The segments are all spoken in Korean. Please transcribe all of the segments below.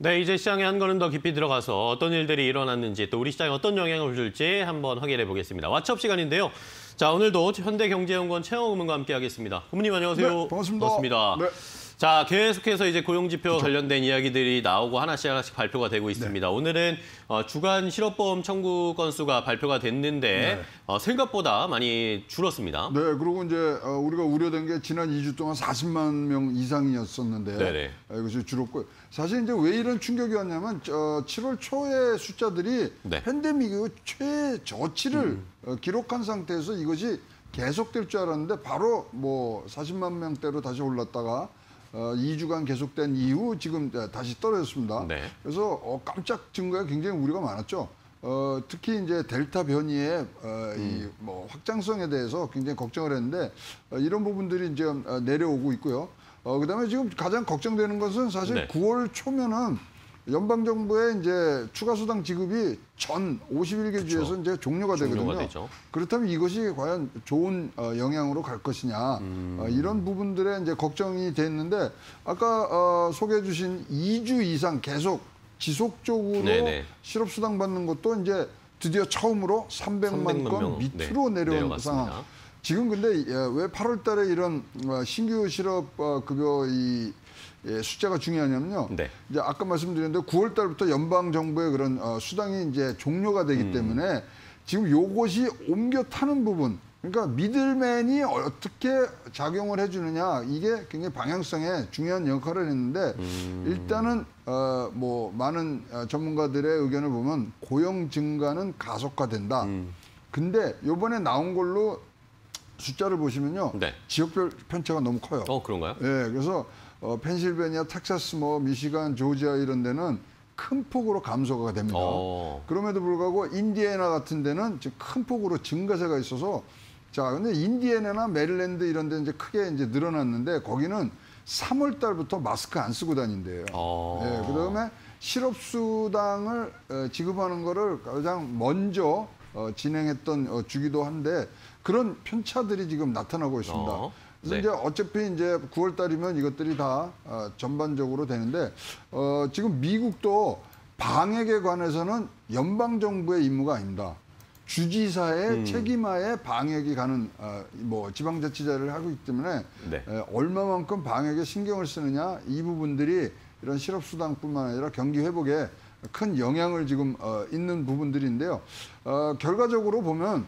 네, 이제 시장에 한 걸음 더 깊이 들어가서 어떤 일들이 일어났는지 또 우리 시장에 어떤 영향을 줄지 한번 확인해 보겠습니다. 왓츠업 시간인데요. 자, 오늘도 현대경제연구원 최영 의원과 함께 하겠습니다. 고문님 안녕하세요. 네, 반갑습니다. 반갑습니다. 네. 자, 계속해서 이제 고용지표 관련된 이야기들이 나오고 하나씩 하나씩 발표가 되고 있습니다. 네. 오늘은 어, 주간 실업보험 청구 건수가 발표가 됐는데 네. 어, 생각보다 많이 줄었습니다. 네, 그리고 이제 어, 우리가 우려된 게 지난 2주 동안 40만 명 이상이었었는데 네네. 어, 이것이 줄었고 사실 이제 왜 이런 충격이 왔냐면 저 7월 초에 숫자들이 네. 음. 팬데믹의 최저치를 어, 기록한 상태에서 이것이 계속될 줄 알았는데 바로 뭐 40만 명대로 다시 올랐다가 어, 2주간 계속된 이후 지금 다시 떨어졌습니다. 네. 그래서 어, 깜짝 증가에 굉장히 우려가 많았죠. 어, 특히 이제 델타 변이의 어, 음. 이뭐 확장성에 대해서 굉장히 걱정을 했는데 어, 이런 부분들이 이제 어, 내려오고 있고요. 어, 그다음에 지금 가장 걱정되는 것은 사실 네. 9월 초면은 연방 정부의 이제 추가 수당 지급이 전 51개 주에서 이제 종료가 되거든요. 되죠. 그렇다면 이것이 과연 좋은 어, 영향으로 갈 것이냐 음. 어, 이런 부분들에 이제 걱정이 됐는데 아까 어, 소개해 주신 2주 이상 계속 지속적으로 네네. 실업 수당 받는 것도 이제 드디어 처음으로 300만, 300만 건 명, 밑으로 네, 내려온 내려갔습니다. 상황. 지금 근데 예, 왜 8월 달에 이런 어, 신규 실업 어, 급여 이 예, 숫자가 중요하냐면요. 네. 이제 아까 말씀드렸는데 9월 달부터 연방 정부의 그런 어, 수당이 이제 종료가 되기 음. 때문에 지금 요것이 옮겨 타는 부분. 그러니까 미들맨이 어떻게 작용을 해주느냐 이게 굉장히 방향성에 중요한 역할을 했는데 음. 일단은 어, 뭐 많은 어, 전문가들의 의견을 보면 고용 증가는 가속화된다. 음. 근데 요번에 나온 걸로 숫자를 보시면요. 네. 지역별 편차가 너무 커요. 어, 그런가요? 예, 그래서 어, 펜실베니아, 텍사스, 뭐 미시간, 조지아 이런 데는 큰 폭으로 감소가 됩니다. 어. 그럼에도 불구하고 인디애나 같은 데는 큰 폭으로 증가세가 있어서 자, 근데 인디애나나 메릴랜드 이런 데 이제 크게 이제 늘어났는데 거기는 3월 달부터 마스크 안 쓰고 다닌대요. 어. 예, 그다음에 실업수당을 어, 지급하는 거를 가장 먼저 어, 진행했던 어, 주기도 한데 그런 편차들이 지금 나타나고 있습니다. 어, 그래서 네. 이제 어차피 이제 9월 달이면 이것들이 다 어, 전반적으로 되는데 어, 지금 미국도 방역에 관해서는 연방 정부의 임무가 아닙니다. 주지사의 음. 책임하에 방역이 가는 어, 뭐 지방자치제를 하고 있기 때문에 네. 에, 얼마만큼 방역에 신경을 쓰느냐 이 부분들이 이런 실업수당뿐만 아니라 경기 회복에 큰 영향을 지금 어, 있는 부분들인데요. 어, 결과적으로 보면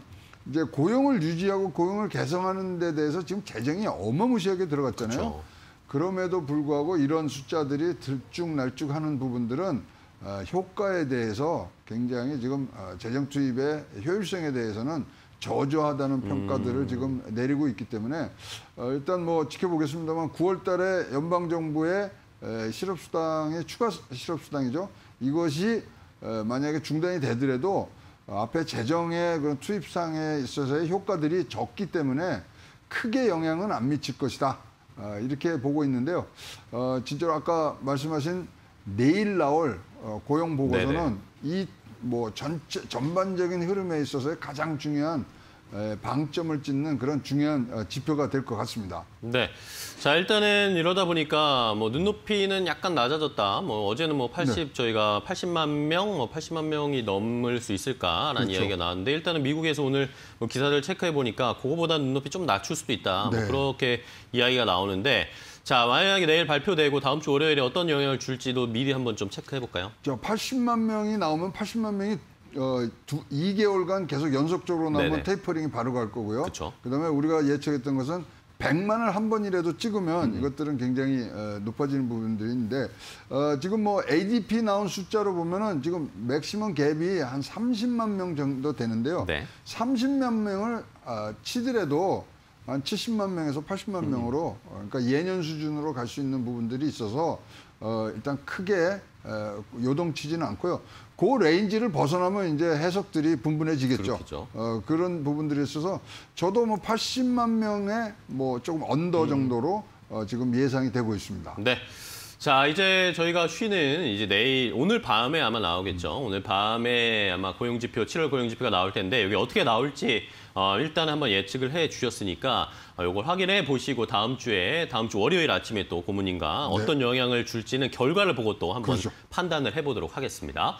이제 고용을 유지하고 고용을 개선하는 데 대해서 지금 재정이 어마무시하게 들어갔잖아요. 그렇죠. 그럼에도 불구하고 이런 숫자들이 들쭉날쭉 하는 부분들은 어, 효과에 대해서 굉장히 지금 어, 재정 투입의 효율성에 대해서는 저조하다는 평가들을 지금 내리고 있기 때문에 어, 일단 뭐 지켜보겠습니다만 9월 달에 연방 정부의 에, 실업수당의 추가 실업수당이죠. 이것이 어, 만약에 중단이 되더라도 어, 앞에 재정의 그런 투입상에 있어서의 효과들이 적기 때문에 크게 영향은 안 미칠 것이다. 어, 이렇게 보고 있는데요. 어, 진짜로 아까 말씀하신 내일 나올 어, 고용 보고서는 이 뭐 전체 전반적인 흐름에 있어서의 가장 중요한 에, 방점을 찍는 그런 중요한 어, 지표가 될 것 같습니다. 네. 자, 일단은 이러다 보니까 뭐 눈높이는 약간 낮아졌다. 뭐 어제는 뭐 80, 네. 저희가 80만 명, 뭐 80만 명이 넘을 수 있을까라는 그렇죠. 이야기가 나왔는데 일단은 미국에서 오늘 뭐 기사들 체크해 보니까 그거보다 눈높이 좀 낮출 수도 있다. 뭐 네. 그렇게 이야기가 나오는데 자, 만약에 내일 발표되고 다음 주 월요일에 어떤 영향을 줄지도 미리 한번 좀 체크해 볼까요? 저 80만 명이 나오면 80만 명이 어, 두, 2개월간 계속 연속적으로 나오면 네네. 테이퍼링이 바로 갈 거고요. 그쵸. 그다음에 우리가 예측했던 것은 100만을 한 번이라도 찍으면 음. 이것들은 굉장히 어, 높아지는 부분들이 있는데 어, 지금 뭐 ADP 나온 숫자로 보면은 지금 maximum gap이 한 30만 명 정도 되는데요. 네. 30만 명을 아, 치더라도 한 70만 명에서 80만 음. 명으로 어, 그러니까 예년 수준으로 갈 수 있는 부분들이 있어서 어, 일단 크게 어, 요동치지는 않고요. 그 range를 벗어나면 이제 해석들이 분분해지겠죠. 그렇겠죠. 어, 그런 부분들이 있어서 저도 뭐 80만 명의 뭐 조금 언더 정도로 어, 지금 예상이 되고 있습니다. 네. 자, 이제 저희가 쉬는 이제 내일 오늘 밤에 아마 나오겠죠. 오늘 밤에 아마 고용 지표 7월 고용 지표가 나올 텐데 여기 어떻게 나올지 어, 일단 한번 예측을 해 주셨으니까 어, 이걸 확인해 보시고 다음 주에 다음 주 월요일 아침에 또 고모님과 어떤 영향을 줄지는 결과를 보고 또 한번 그렇죠. 판단을 해 보도록 하겠습니다.